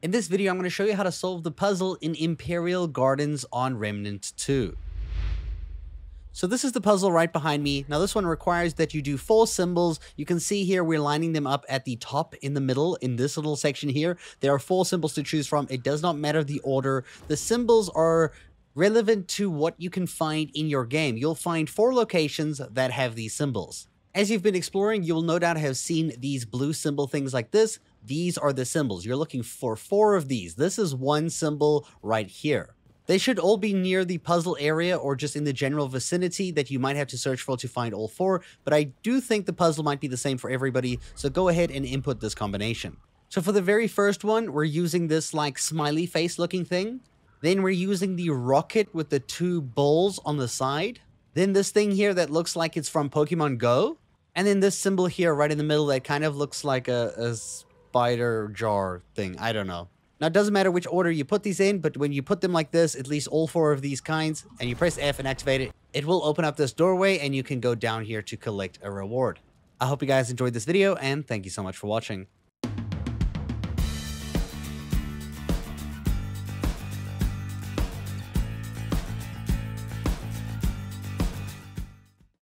In this video, I'm going to show you how to solve the puzzle in Imperial Gardens on Remnant 2. So this is the puzzle right behind me. Now this one requires that you do four symbols. You can see here we're lining them up at the top in the middle in this little section here. There are four symbols to choose from. It does not matter the order. The symbols are relevant to what you can find in your game. You'll find four locations that have these symbols. As you've been exploring, you'll no doubt have seen these blue symbol things like this. These are the symbols. You're looking for four of these. This is one symbol right here. They should all be near the puzzle area or just in the general vicinity that you might have to search for to find all four, but I do think the puzzle might be the same for everybody, so go ahead and input this combination. So for the very first one, we're using this like smiley face looking thing. Then we're using the rocket with the two balls on the side. Then this thing here that looks like it's from Pokemon Go. And then this symbol here right in the middle that kind of looks like a, a spider jar thing. I don't know. Now, it doesn't matter which order you put these in, but when you put them like this, at least all four of these kinds, and you press F and activate it, it will open up this doorway and you can go down here to collect a reward. I hope you guys enjoyed this video, and thank you so much for watching.